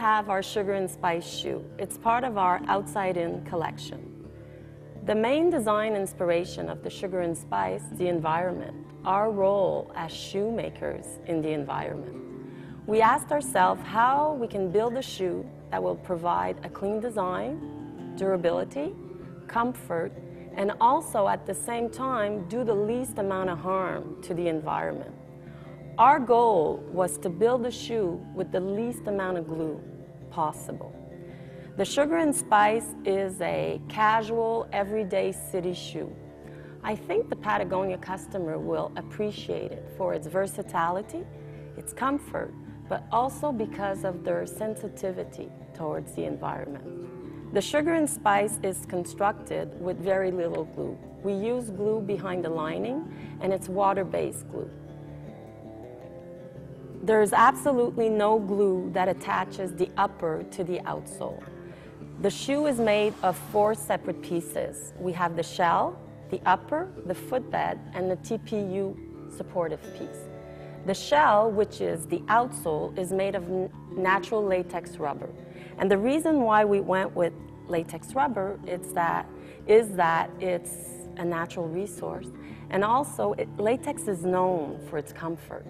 Have our sugar and spice shoe. It's part of our Outside In collection. The main design inspiration of the sugar and spice, the environment, our role as shoemakers in the environment. We asked ourselves how we can build a shoe that will provide a clean design, durability, comfort, and also at the same time do the least amount of harm to the environment. Our goal was to build a shoe with the least amount of glue possible. The Sugar and Spice is a casual, everyday city shoe. I think the Patagonia customer will appreciate it for its versatility, its comfort, but also because of their sensitivity towards the environment. The Sugar and Spice is constructed with very little glue. We use glue behind the lining, and it's water-based glue. There's absolutely no glue that attaches the upper to the outsole. The shoe is made of four separate pieces. We have the shell, the upper, the footbed, and the TPU supportive piece. The shell, which is the outsole, is made of natural latex rubber. And the reason why we went with latex rubber is that, is that it's a natural resource. And also, it, latex is known for its comfort.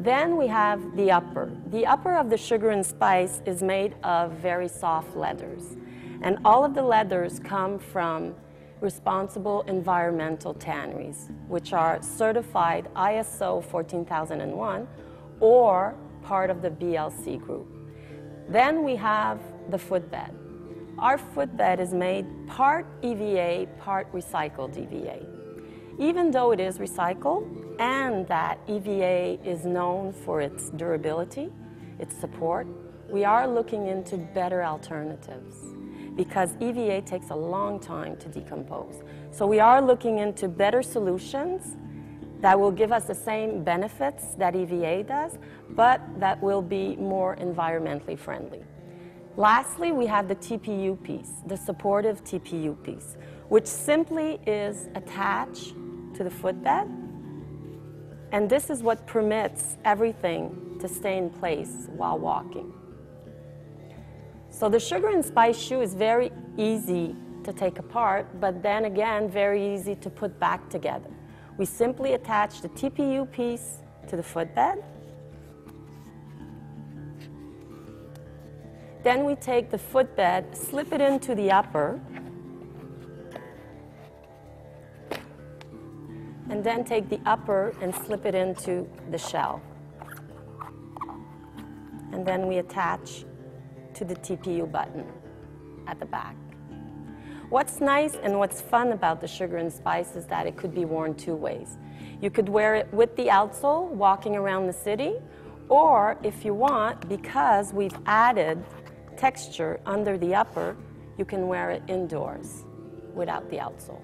Then we have the upper. The upper of the sugar and spice is made of very soft leathers. And all of the leathers come from responsible environmental tanneries, which are certified ISO 14001 or part of the BLC group. Then we have the footbed. Our footbed is made part EVA, part recycled EVA. Even though it is recycled and that EVA is known for its durability, its support, we are looking into better alternatives because EVA takes a long time to decompose. So we are looking into better solutions that will give us the same benefits that EVA does, but that will be more environmentally friendly. Lastly, we have the TPU piece, the supportive TPU piece, which simply is attached to the footbed. And this is what permits everything to stay in place while walking. So the sugar and spice shoe is very easy to take apart, but then again, very easy to put back together. We simply attach the TPU piece to the footbed. Then we take the footbed, slip it into the upper, and then take the upper and slip it into the shell. And then we attach to the TPU button at the back. What's nice and what's fun about the sugar and spice is that it could be worn two ways. You could wear it with the outsole walking around the city, or if you want, because we've added texture under the upper, you can wear it indoors without the outsole.